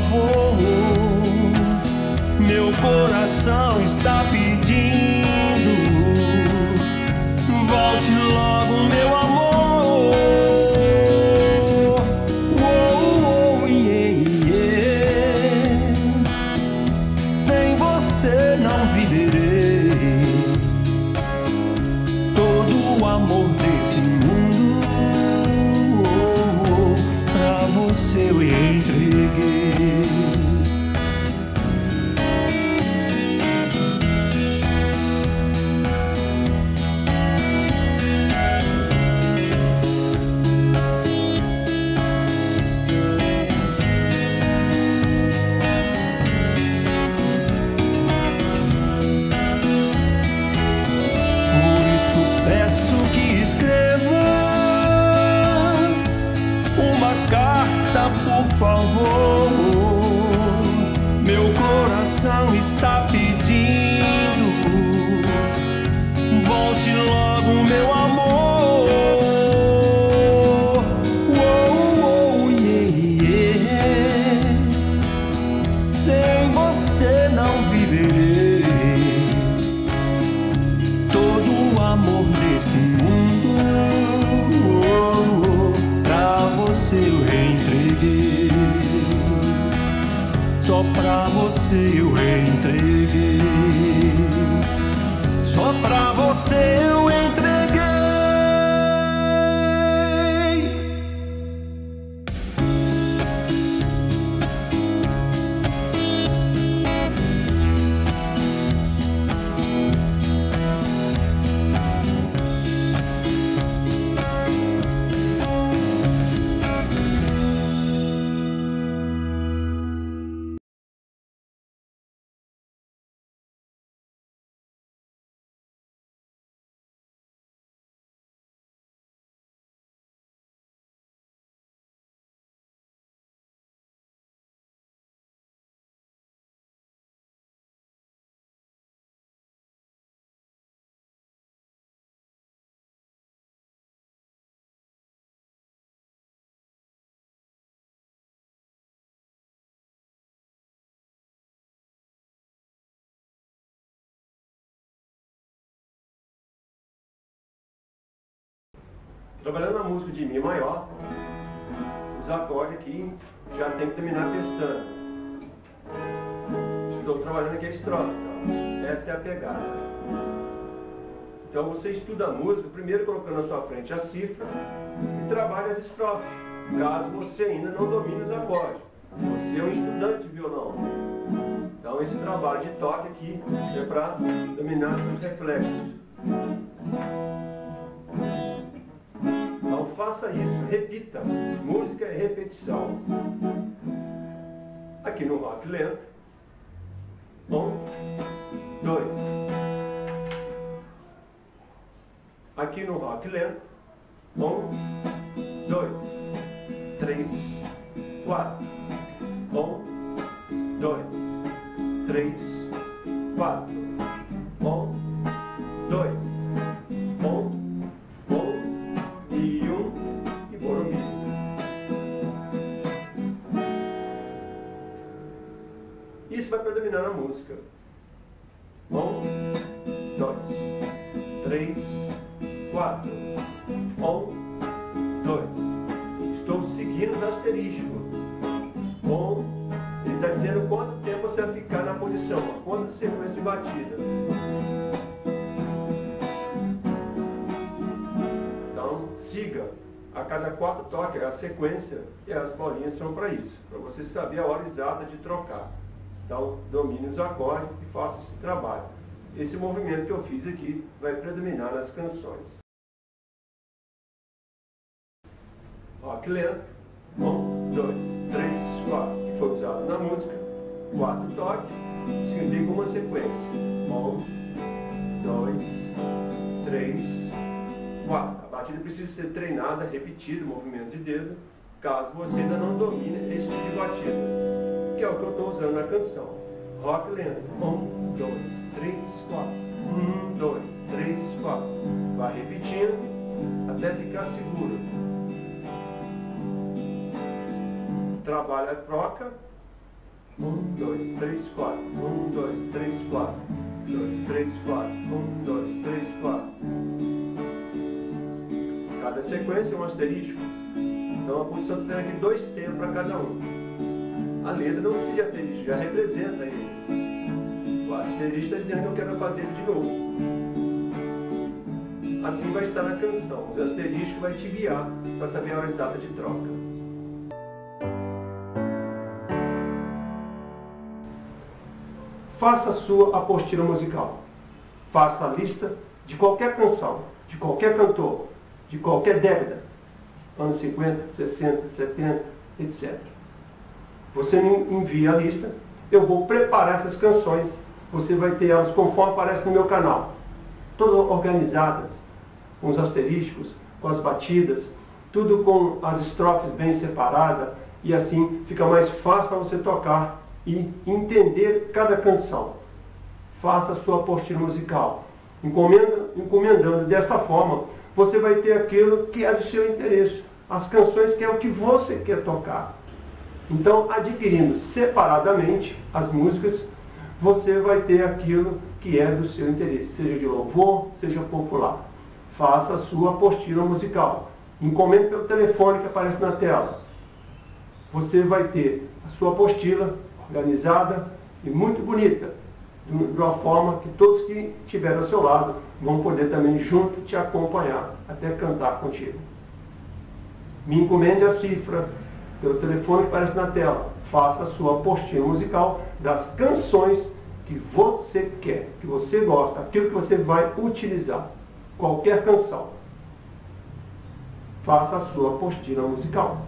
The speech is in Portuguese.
favor. Meu coração está pedindo. Favor. Meu coração está pedindo. stay Trabalhando na música de Mi maior, os acordes aqui já tem que terminar testando. Estou trabalhando aqui a estrofe, essa é a pegada. Então você estuda a música, primeiro colocando na sua frente a cifra e trabalha as estrofes, caso você ainda não domine os acordes. Você é um estudante de violão. Então esse trabalho de toque aqui é para dominar seus reflexos. Faça isso, repita. Música é repetição. Aqui no rock lento. Um, dois. Aqui no rock lento. Um, dois, três, quatro. Um, dois, três, quatro. Predominar na música. Um, dois, três, quatro. Um, dois. Estou seguindo os asterísticos. Um, ele está dizendo quanto tempo você vai ficar na posição, quantas sequências de batida. Então, siga a cada quatro toques, a sequência, e as bolinhas são para isso, para você saber a hora exata de trocar. Então, domine os acordes e faça esse trabalho. Esse movimento que eu fiz aqui vai predominar nas canções. Rock lento. Um, dois, três, quatro. Que foi usado na música. Quatro toques. Significa uma sequência. Um, dois, três, quatro. A batida precisa ser treinada, repetida, movimento de dedo, caso você ainda não domine esse tipo de batida que é o que eu estou usando na canção. Rock lento. Um, dois, três, quatro. Um, dois, três, quatro. Vai repetindo até ficar seguro. Trabalha a troca Um, dois, três, quatro. Um, dois, três, quatro. Dois, três, quatro. Um, dois, três, quatro. Cada sequência é um asterisco. Então a posição tem aqui dois tempos para cada um. A letra não de asterisco, já representa ele. O asterisco está dizendo que eu quero fazer ele de novo. Assim vai estar na canção. O asterisco vai te guiar para saber a hora exata de troca. Faça a sua apostila musical. Faça a lista de qualquer canção, de qualquer cantor, de qualquer década, anos 50, 60, 70, etc. Você me envia a lista, eu vou preparar essas canções, você vai ter elas conforme aparece no meu canal, todas organizadas, com os asteriscos, com as batidas, tudo com as estrofes bem separadas, e assim fica mais fácil para você tocar e entender cada canção. Faça a sua apostila musical. Encomenda, encomendando desta forma, você vai ter aquilo que é do seu interesse. As canções que é o que você quer tocar. Então, adquirindo separadamente as músicas, você vai ter aquilo que é do seu interesse, seja de louvor, seja popular. Faça a sua apostila musical. Encomende pelo telefone que aparece na tela. Você vai ter a sua apostila organizada e muito bonita, de uma forma que todos que estiverem ao seu lado vão poder também junto te acompanhar, até cantar contigo. Me encomende a cifra pelo telefone que aparece na tela. Faça a sua apostila musical das canções que você quer, que você gosta, aquilo que você vai utilizar. Qualquer canção. Faça a sua apostila musical.